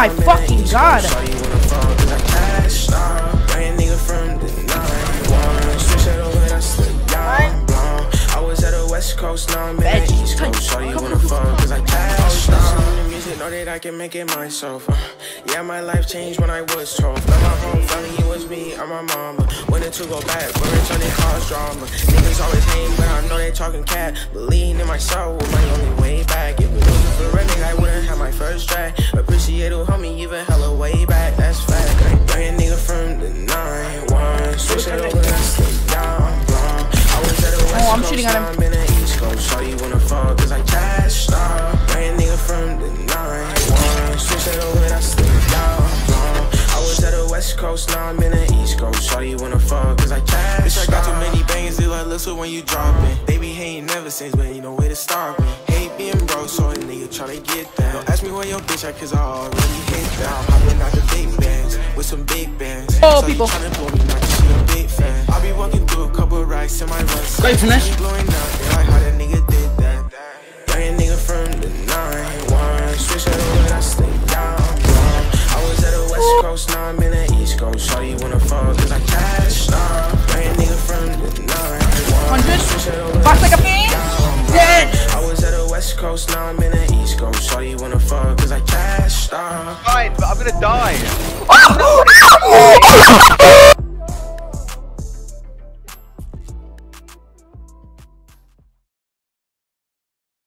my fucking god. West Coast, now in the East Coast. Show you wanna fuck, cause I cashed out. the music, know that I can make it myself. Uh, yeah, my life changed when I was 12. Love my home family, it was me and my mama. Wanted to go back, but returning cause drama. Niggas always hate, but I know they talking cat. Believing in myself was my only way back. If it wasn't for running, I wouldn't have my first track. Appreciate it, homie, even hella way back. That's fact. Bring a nigga from the 9 1. Switch it over, that's the down. I was at a West oh, I'm shooting at him fall, cause I cashed out. Brand nigga from the 9 1. Switch that over, that's the down. I was at the West Coast, now I'm in the East Coast. Shawty wanna fall, cause I cashed Bitch, I got too many bangers, they like listen when you drop. They be hating ever since, but you know where to start me. Tryna get that. Don't ask me where your bitch at, cause I already hit that. I'm hopping out the big bands, with some big bands. Oh, so people. tryna pull me, not she a big fan. I'll be walking through a couple racks in my runs. Great finish. Coast, now I'm in the east coast. Shawty wanna fall, cause I cashed out Fine, but I'm gonna die